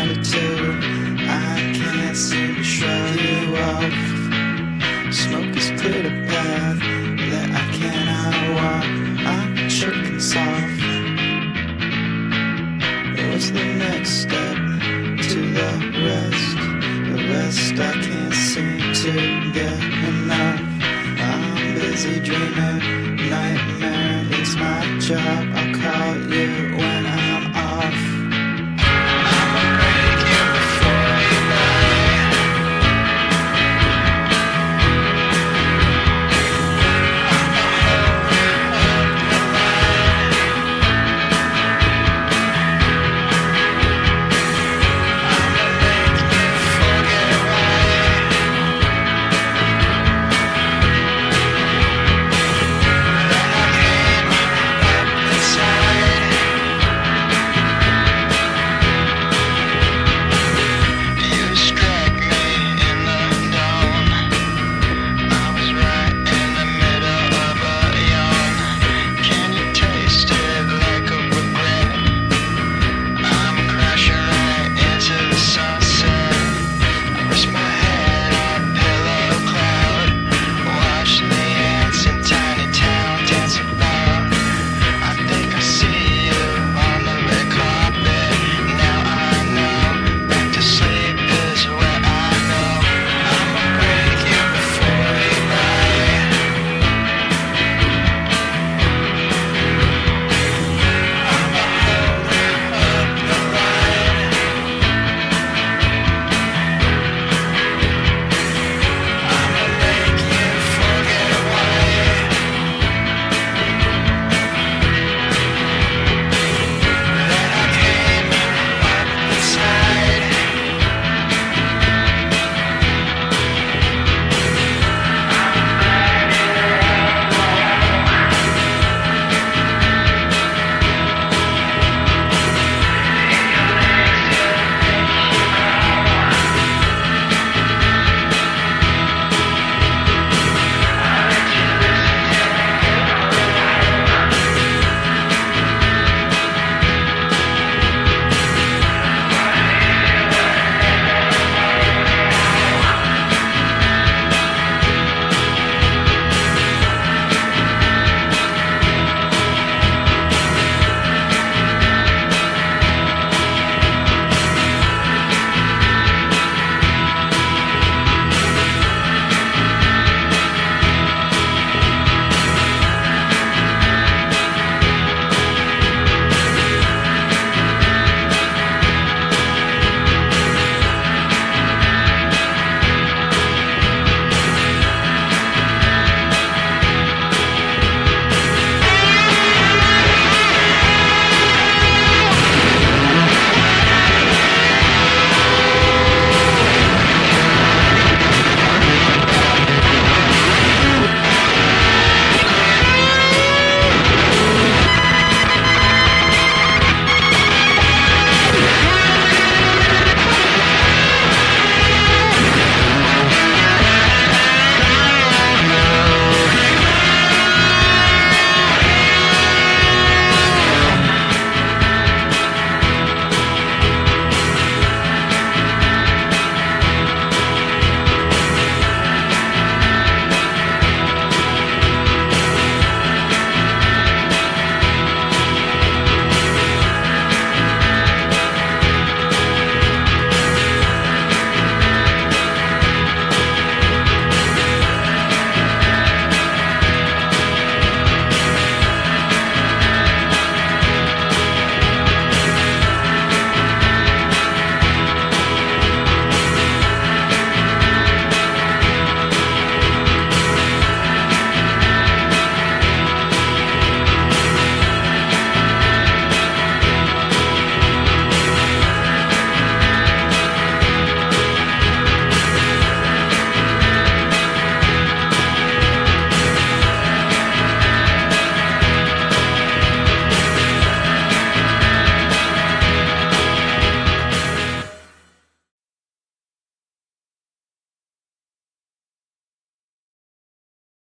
attitude. I can't seem to shrug you off. Smoke has cleared a path that I cannot walk. I'm tripping soft. What's the next step to the rest? The rest I can't seem to get enough. I'm busy dreaming, nightmare It's my job. I'll call you when.